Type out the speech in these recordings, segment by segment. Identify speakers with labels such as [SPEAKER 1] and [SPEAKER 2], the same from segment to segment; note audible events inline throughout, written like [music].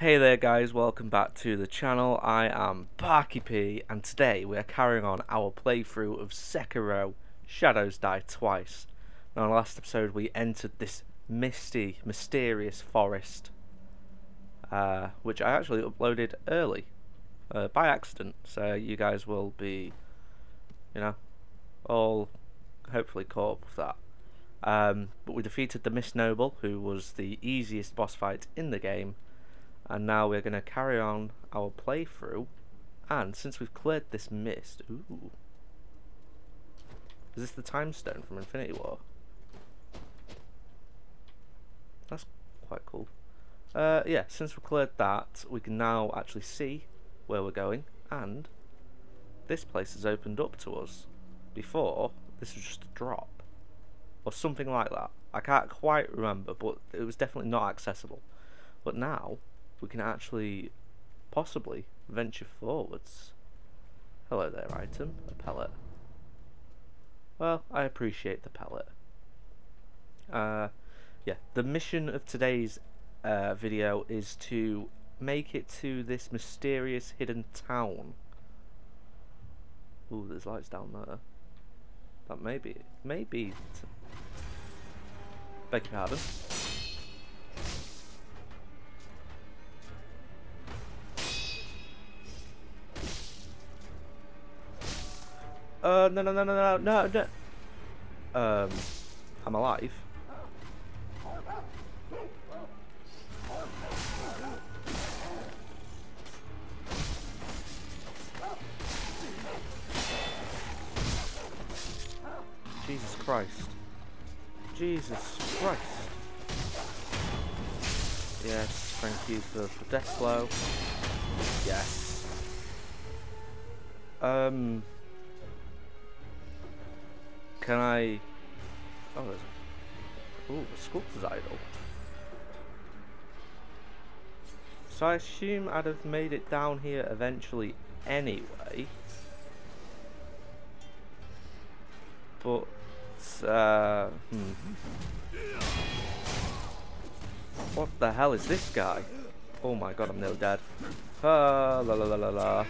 [SPEAKER 1] Hey there guys, welcome back to the channel. I am Parky P and today we are carrying on our playthrough of Sekiro Shadows Die Twice. Now in the last episode we entered this misty, mysterious forest uh, which I actually uploaded early uh, by accident so you guys will be, you know, all hopefully caught up with that. Um, but we defeated the Mist Noble who was the easiest boss fight in the game and now we're going to carry on our playthrough. And since we've cleared this mist ooh. Is this the time stone from Infinity War? That's quite cool. Uh, yeah since we've cleared that we can now actually see where we're going. And this place has opened up to us. Before this was just a drop. Or something like that. I can't quite remember but it was definitely not accessible. But now we can actually possibly venture forwards. Hello there, item. A pellet. Well, I appreciate the pellet. Uh, yeah, the mission of today's uh, video is to make it to this mysterious hidden town. Ooh, there's lights down there. That may be, maybe. Beg your pardon. Uh, no, no, no, no, no, no, no. Um, I'm alive. Jesus Christ. Jesus Christ. Yes, thank you for the death blow. Yes. Um... Can I... Oh, there's... Ooh, a sculptor's idol. So I assume I'd have made it down here eventually anyway. But... Uh... Hmm. What the hell is this guy? Oh my god, I'm nearly dead. Ah, la la la la la.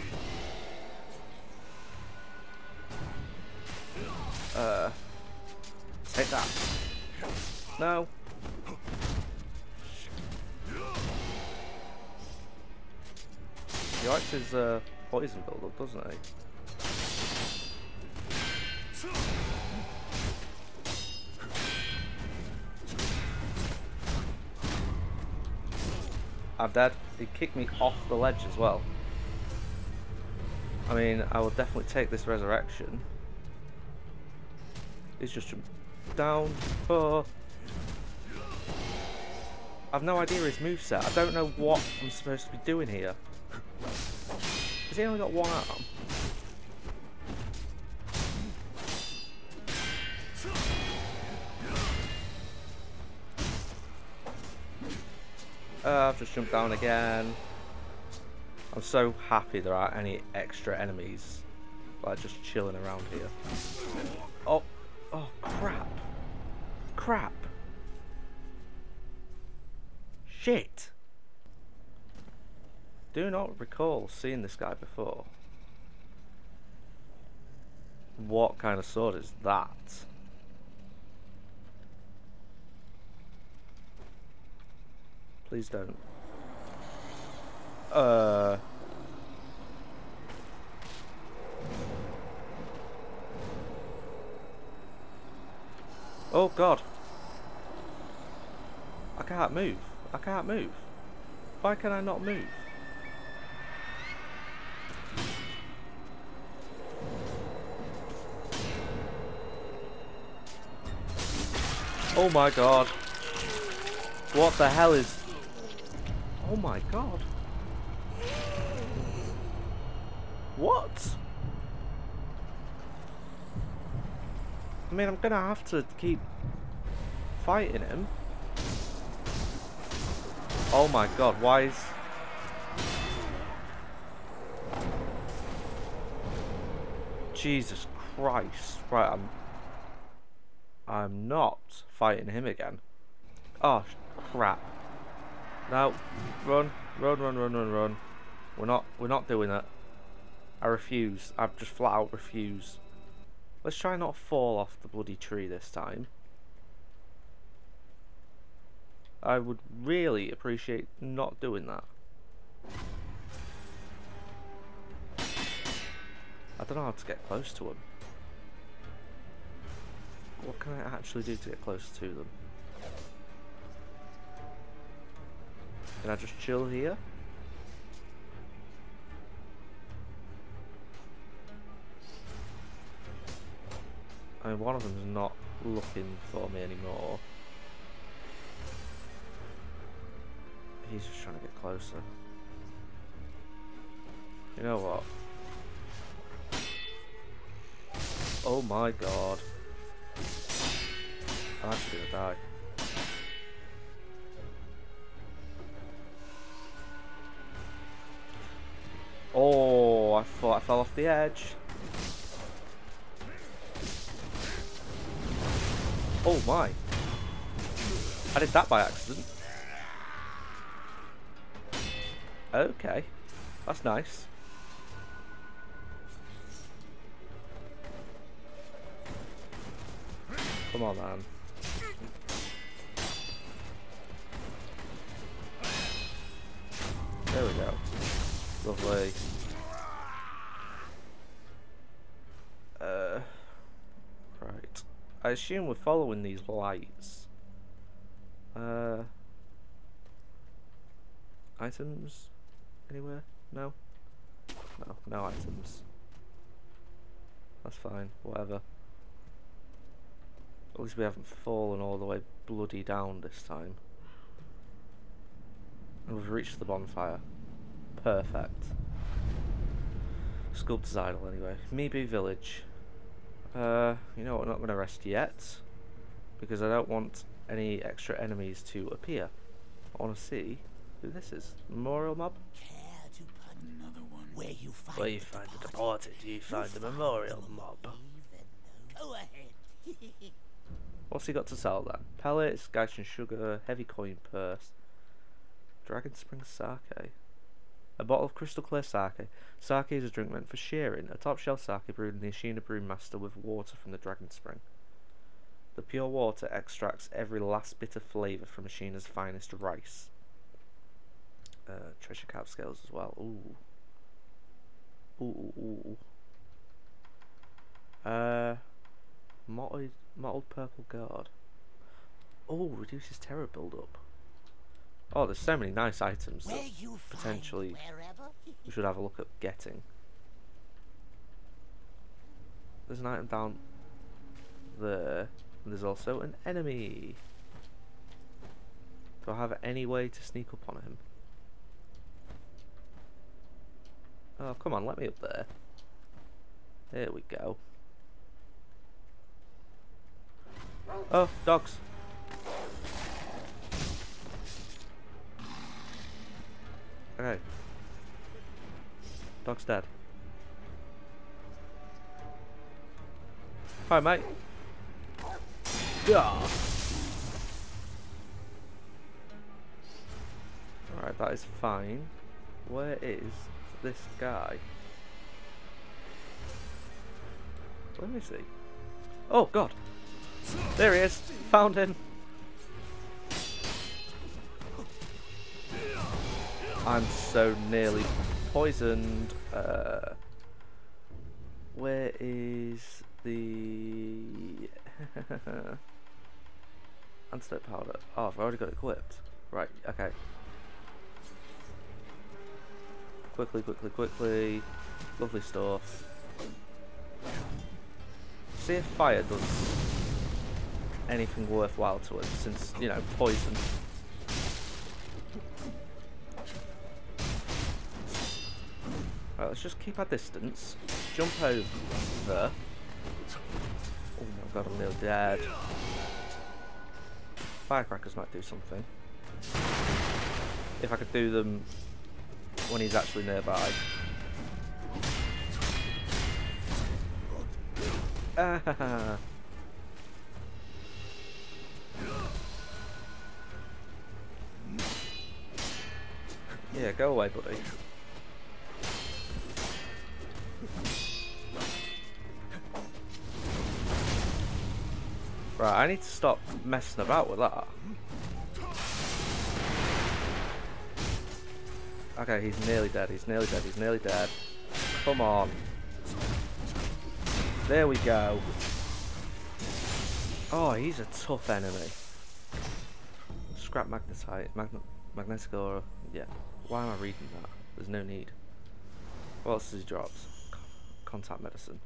[SPEAKER 1] Uh, take that. No. He likes his uh, poison build up, doesn't he? I'm dead. He kicked me off the ledge as well. I mean, I will definitely take this resurrection. He's just jump down. Oh. I've no idea his moveset. I don't know what I'm supposed to be doing here. Has he only got one arm? Uh, I've just jumped down again. I'm so happy there aren't any extra enemies like just chilling around here. Oh. Oh, crap. Crap. Shit. Do not recall seeing this guy before. What kind of sword is that? Please don't. Uh... Oh god. I can't move. I can't move. Why can I not move? Oh my god. What the hell is... Oh my god. What? I mean, I'm gonna have to keep fighting him. Oh my god, why is... Jesus Christ. Right, I'm... I'm not fighting him again. Oh, crap. Now, run. Run, run, run, run, run. We're not, we're not doing it. I refuse. I've just flat out refuse. Let's try not to fall off the bloody tree this time. I would really appreciate not doing that. I don't know how to get close to them. What can I actually do to get close to them? Can I just chill here? I mean, one of them's not looking for me anymore. He's just trying to get closer. You know what? Oh my god. I'm actually gonna die. Oh, I thought I fell off the edge. Oh my. I did that by accident. Okay. That's nice. Come on, man. There we go. Lovely. Uh, right. I assume we're following these lights. Uh, items? Anywhere? No? No, no items. That's fine, whatever. At least we haven't fallen all the way bloody down this time. And we've reached the bonfire. Perfect. Sculptor's Idol anyway. Mibu Village. Uh, you know what, I'm not going to rest yet. Because I don't want any extra enemies to appear. I want to see who this is. Memorial Mob?
[SPEAKER 2] Where you find,
[SPEAKER 1] Where you find the departed, you find the Memorial Mob.
[SPEAKER 2] Go ahead. [laughs]
[SPEAKER 1] What's he got to sell then? Pellets, Gachiin sugar, heavy coin purse, Dragon Spring sake. A bottle of crystal clear sake. Sake is a drink meant for sharing. A top shelf sake brewed in the Ashina Brewmaster with water from the Dragon Spring. The pure water extracts every last bit of flavour from Ashina's finest rice. Uh, treasure carp scales as well. Ooh. Ooh, ooh, ooh. Uh, mottled, mottled purple gourd. Oh, reduces terror build up. Oh, there's so many nice items that
[SPEAKER 2] you
[SPEAKER 1] potentially we should have a look at getting. There's an item down there. And there's also an enemy. Do I have any way to sneak up on him? Oh, come on, let me up there. There we go. Oh, dogs. Okay. Dog's dead. Hi, mate. Yeah. Alright, that is fine. Where is this guy? Let me see. Oh, God. There he is. Found him. I'm so nearly poisoned. Uh, where is the [laughs] antidote powder? Oh, I've already got it equipped. Right. Okay. Quickly, quickly, quickly. Lovely stuff. See if fire does anything worthwhile to it, since you know poison. Right, let's just keep our distance. Jump over. Oh my god, I'm nearly dead. Firecrackers might do something. If I could do them when he's actually nearby. Ah, [laughs] Yeah, go away, buddy. Right, I need to stop messing about with that. Okay, he's nearly dead, he's nearly dead, he's nearly dead. Come on. There we go. Oh, he's a tough enemy. Scrap magnetite, magnet, magnetic aura. Yeah. Why am I reading that? There's no need. What else does he drops? Contact medicine.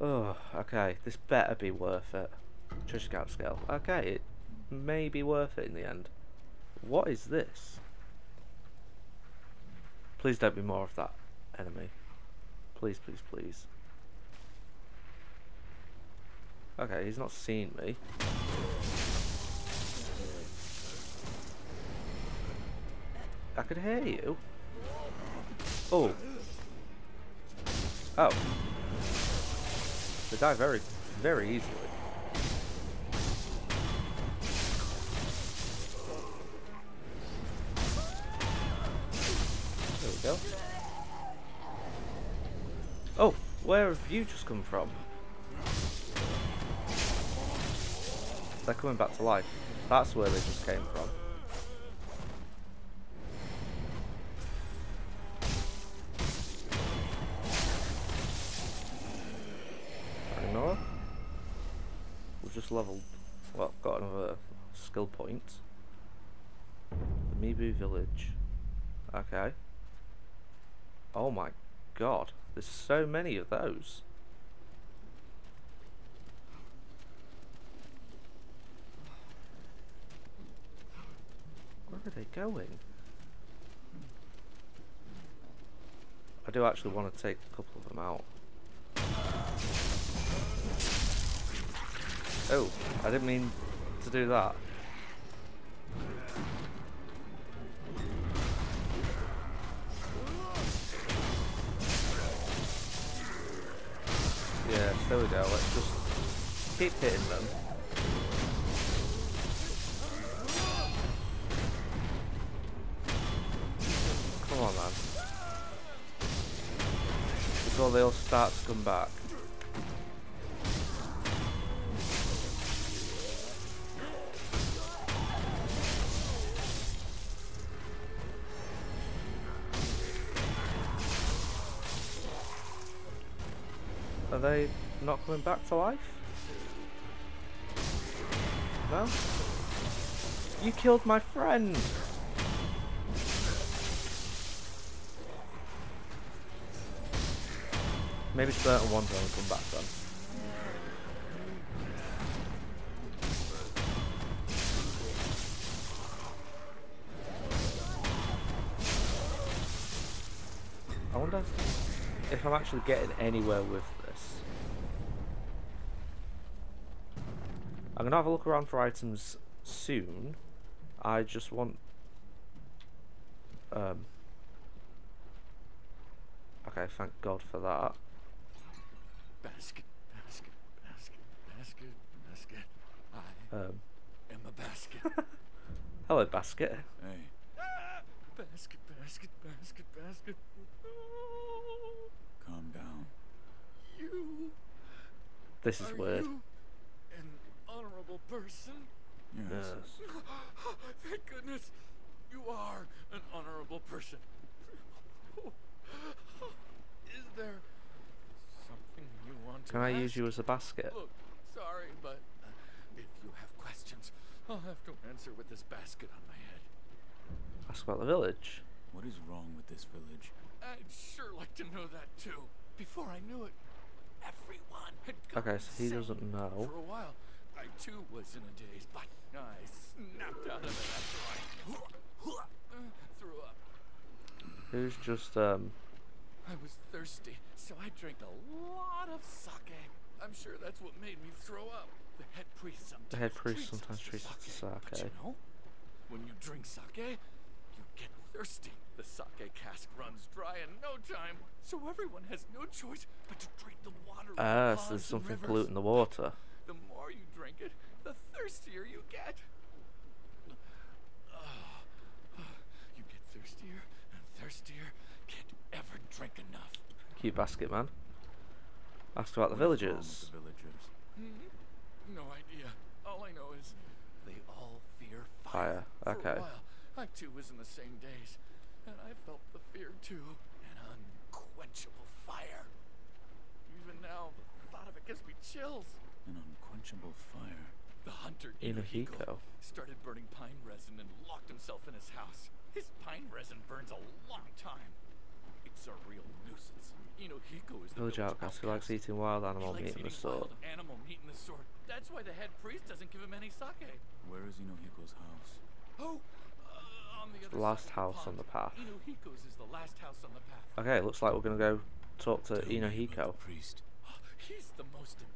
[SPEAKER 1] Oh, okay. This better be worth it. Treasure carp scale. Okay, it may be worth it in the end. What is this? Please don't be more of that enemy. Please, please, please. Okay, he's not seen me. I could hear you. Oh. Oh. They die very, very easily. There we go. Oh, where have you just come from? They're coming back to life. That's where they just came from. Mibu village. Okay. Oh my god, there's so many of those. Where are they going? I do actually want to take a couple of them out. Oh, I didn't mean to do that. Yeah, there we go. Let's just keep hitting them. Come on, man. Before they all start to come back. Coming back to life? No? You killed my friend! Maybe certain ones only come back then. I wonder if I'm actually getting anywhere with I'm gonna have a look around for items soon. I just want um Okay, thank God for that.
[SPEAKER 3] Basket, basket, basket, basket, basket. I
[SPEAKER 1] Um
[SPEAKER 3] am a basket. [laughs]
[SPEAKER 1] hello basket.
[SPEAKER 3] hey. Ah, basket, basket, basket, basket. Oh, Calm down. You.
[SPEAKER 1] This is
[SPEAKER 3] are
[SPEAKER 1] weird.
[SPEAKER 3] You person?
[SPEAKER 1] Yes. [gasps]
[SPEAKER 3] Thank goodness. You are an honorable person. [gasps] Is there something you want to
[SPEAKER 1] Can I
[SPEAKER 3] ask?
[SPEAKER 1] use you as a basket?
[SPEAKER 3] Look, sorry, but uh, if you have questions, I'll have to answer with this basket on my head.
[SPEAKER 1] Ask about the village.
[SPEAKER 4] What is wrong with this village?
[SPEAKER 3] I'd sure like to know that too. Before I knew it, everyone had gone
[SPEAKER 1] Okay, so he doesn't know.
[SPEAKER 3] For a while, I too was in a daze, but I snapped out of it after I threw up.
[SPEAKER 1] Who's just um
[SPEAKER 3] I was thirsty, so I drank a lot of sake. I'm sure that's what made me throw up. The head priest sometimes
[SPEAKER 1] The head priest
[SPEAKER 3] treats
[SPEAKER 1] sometimes treats us to
[SPEAKER 3] But you
[SPEAKER 1] sake.
[SPEAKER 3] know, when you drink sake, you get thirsty. The sake cask runs dry in no time, so everyone has no choice but to drink the water.
[SPEAKER 1] Ah, so there's something polluting the water.
[SPEAKER 3] The more you drink it, the thirstier you get. You get thirstier and thirstier. can't ever drink enough.
[SPEAKER 1] Cute basket man. Asked about the
[SPEAKER 4] What is wrong with
[SPEAKER 1] villagers.
[SPEAKER 4] The villagers. Hmm?
[SPEAKER 3] No idea. All I know is they all fear
[SPEAKER 1] Fire,
[SPEAKER 3] fire. For
[SPEAKER 1] okay.
[SPEAKER 3] a while, I too was in the same days, and I felt the fear too. An unquenchable fire. Even now, the thought of it gives me chills.
[SPEAKER 4] An unquenchable fire.
[SPEAKER 3] The hunter
[SPEAKER 1] Inuhiko.
[SPEAKER 3] Inuhiko started burning pine resin and locked himself in his house. His pine resin burns a long time. It's a real nuisance. Inuhiko is the
[SPEAKER 1] Village
[SPEAKER 3] village
[SPEAKER 1] outcast who likes eating wild animal
[SPEAKER 3] likes
[SPEAKER 1] meat in the
[SPEAKER 3] eating
[SPEAKER 1] sword.
[SPEAKER 3] wild animal meat in the sword. That's why the head priest doesn't give him any sake.
[SPEAKER 4] Where is Inuhiko's house?
[SPEAKER 3] Oh, uh, on the other
[SPEAKER 1] The last house on the path.
[SPEAKER 3] Inuhiko's is the last house on the path.
[SPEAKER 1] Okay, looks like we're gonna go talk to
[SPEAKER 4] Tell me Inuhiko. priest. [gasps]
[SPEAKER 3] He's the most important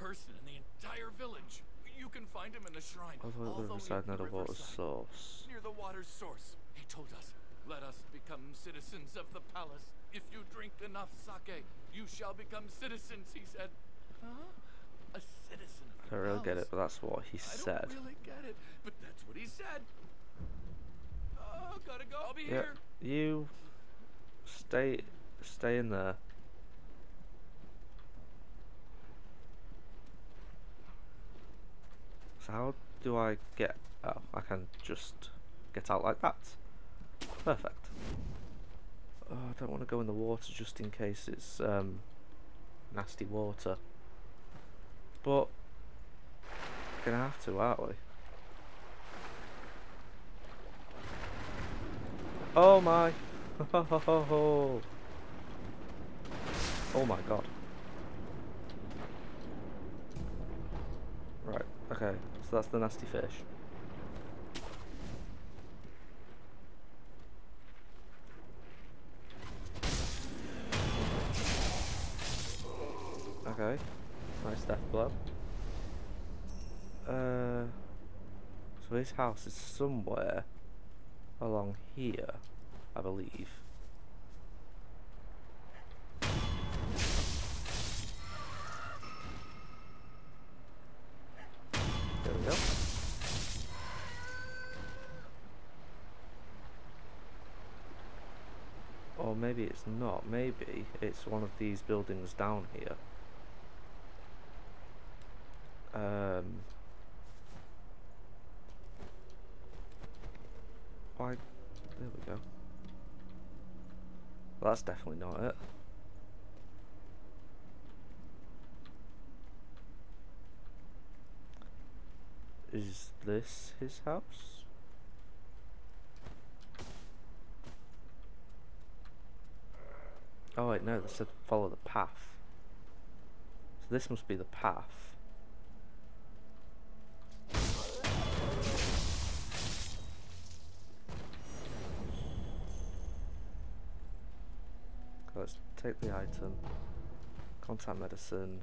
[SPEAKER 3] person in the entire village. You can find him in the shrine.
[SPEAKER 1] All the way
[SPEAKER 3] all
[SPEAKER 1] to the
[SPEAKER 3] the way
[SPEAKER 1] riverside near
[SPEAKER 3] the
[SPEAKER 1] the water's
[SPEAKER 3] riverside,
[SPEAKER 1] source.
[SPEAKER 3] Near the water's source. He told us, let us become citizens of the palace. If you drink enough sake, you shall become citizens, he said. Huh? A citizen of
[SPEAKER 1] I
[SPEAKER 3] the
[SPEAKER 1] don't really get
[SPEAKER 3] palace.
[SPEAKER 1] it, but that's what he
[SPEAKER 3] I
[SPEAKER 1] said.
[SPEAKER 3] don't really get it, but that's what he said. Oh, gotta go. I'll be
[SPEAKER 1] Yeah,
[SPEAKER 3] here.
[SPEAKER 1] you stay stay in there. So how do I get oh I can just get out like that. Perfect. Oh, I don't want to go in the water just in case it's um, nasty water. But we're gonna have to, aren't we? Oh my! [laughs] oh my god. Right, okay, that's the nasty fish. Okay, nice death blow. Uh, so his house is somewhere along here, I believe. It's not. Maybe it's one of these buildings down here. Um. Why? There we go. Well, that's definitely not it. Is this his house? Oh wait, no, they said follow the path. So this must be the path. Let's take the item. Contact medicine.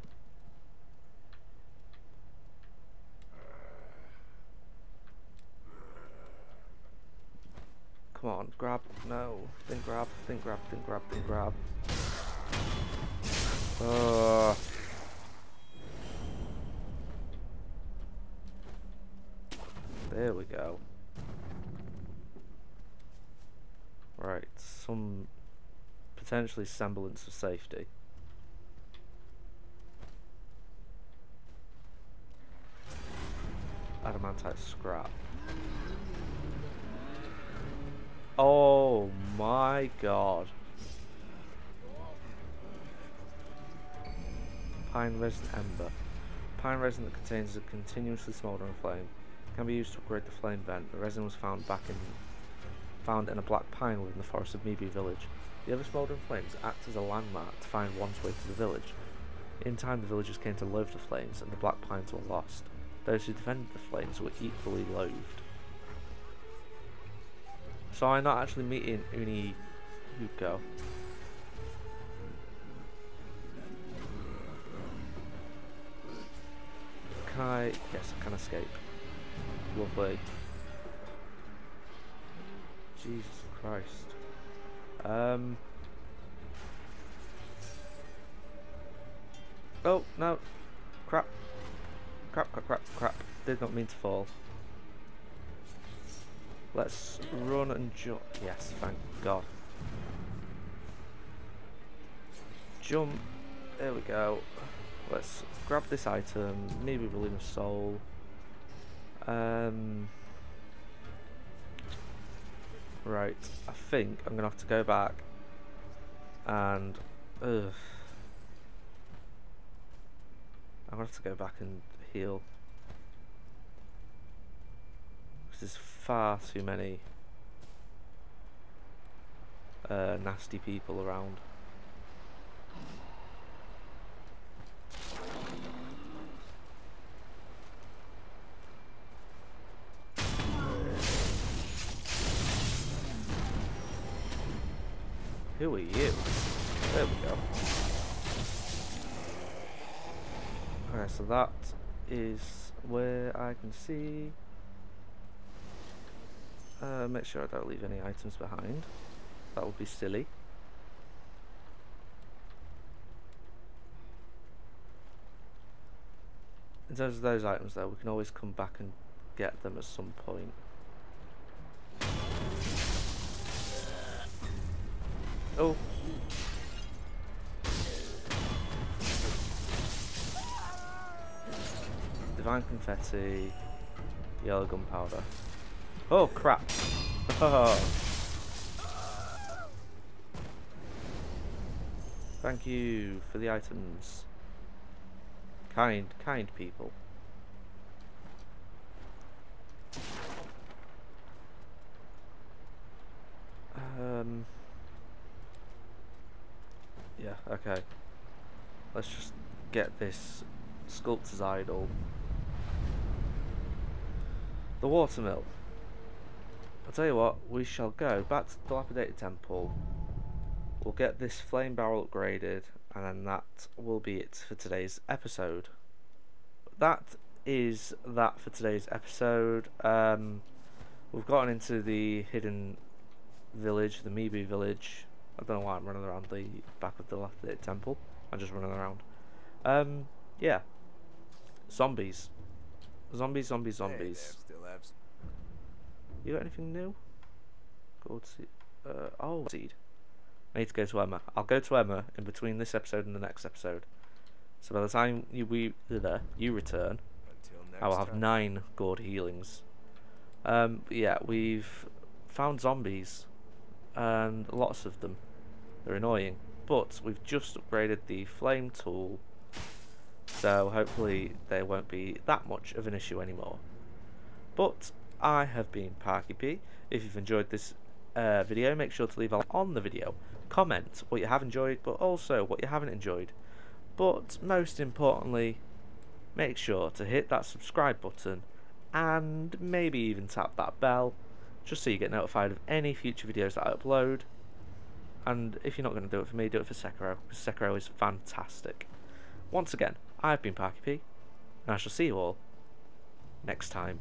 [SPEAKER 1] Come on, grab. No. Then grab, then grab, then grab, then grab. Uh. There we go. Right, some potentially semblance of safety. Adamantite scrap. Oh my god. Pine resin ember. Pine resin that contains a continuously smouldering flame can be used to upgrade the flame vent. The resin was found back in found in a black pine within the forest of Mibu village. The other smouldering flames act as a landmark to find one's way to the village. In time, the villagers came to loathe the flames, and the black pines were lost. Those who defended the flames were equally loathed. So I'm not actually meeting Uni Hugo. Can I? Yes, I can escape. Lovely. Jesus Christ. Um. Oh no! Crap! Crap! Crap! Crap! Crap! Did not mean to fall. Let's run and jump. Yes, thank God. Jump. There we go. Let's grab this item. Maybe we'll a soul. Um, right. I think I'm going to have to go back and... Ugh, I'm going to have to go back and heal. Because there's far too many uh, nasty people around. Who are you? There we go. Okay, so that is where I can see. Uh, make sure I don't leave any items behind. That would be silly. In terms of those items though, we can always come back and get them at some point. Oh. Divine confetti, yellow gunpowder. Oh crap! Thank you for the items. Kind, kind people. Um. Yeah, okay. Let's just get this sculptor's idol. The watermill. I'll tell you what, we shall go back to the dilapidated temple. We'll get this flame barrel upgraded, and then that will be it for today's episode. That is that for today's episode. Um, we've gotten into the hidden village, the Mibu village. I don't know why I'm running around the back of the dilapidated temple. I'm just running around. Um, yeah. Zombies. Zombies, zombies, zombies. You got anything new? Gold seed. Uh, oh, seed. I need to go to Emma. I'll go to Emma in between this episode and the next episode. So by the time you we uh, you return, I will have nine gourd healings. Um, yeah, we've found zombies, and lots of them. They're annoying, but we've just upgraded the flame tool, so hopefully there won't be that much of an issue anymore. But I have been Parky P. If you've enjoyed this uh, video, make sure to leave a like on the video. Comment what you have enjoyed, but also what you haven't enjoyed. But most importantly, make sure to hit that subscribe button and maybe even tap that bell just so you get notified of any future videos that I upload. And if you're not going to do it for me, do it for Sekiro, because Sekiro is fantastic. Once again, I've been Parky P, and I shall see you all next time.